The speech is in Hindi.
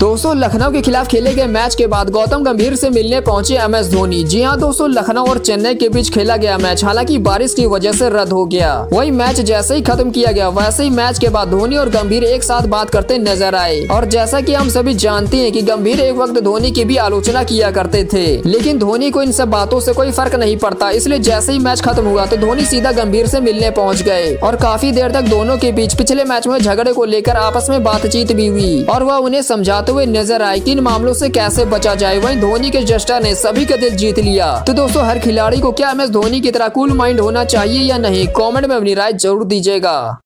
दोस्तों, लखनऊ के खिलाफ खेले गए मैच के बाद गौतम गंभीर से मिलने पहुँचे एम एस धोनी। जी हाँ दोस्तों, लखनऊ और चेन्नई के बीच खेला गया मैच। हालाँकि बारिश की वजह से रद्द हो गया। वही मैच जैसे ही खत्म किया गया, वैसे ही मैच के बाद धोनी और गंभीर एक साथ बात करते नज़र आए। और जैसा की हम सभी जानते हैं की गंभीर एक वक्त धोनी की भी आलोचना किया करते थे, लेकिन धोनी को इन सब बातों से कोई फ़र्क नहीं पड़ता। इसलिए जैसे ही मैच खत्म हुआ तो धोनी सीधा गंभीर से मिलने पहुँच गए। और काफ़ी देर तक दोनों के बीच पिछले मैच में झगड़े को लेकर आपस में बातचीत भी हुई। और वह उन्हें समझाते हुए नज़र आए की इन मामलों ऐसी कैसे बचा जाए। वही धोनी के जस्टा ने सभी का दिल जीत लिया। तो दोस्तों, हर खिलाड़ी को क्या एमएस धोनी की तरह कूल माइंड होना चाहिए या नहीं? कॉमेंट में अपनी राय ज़रूर दीजिएगा।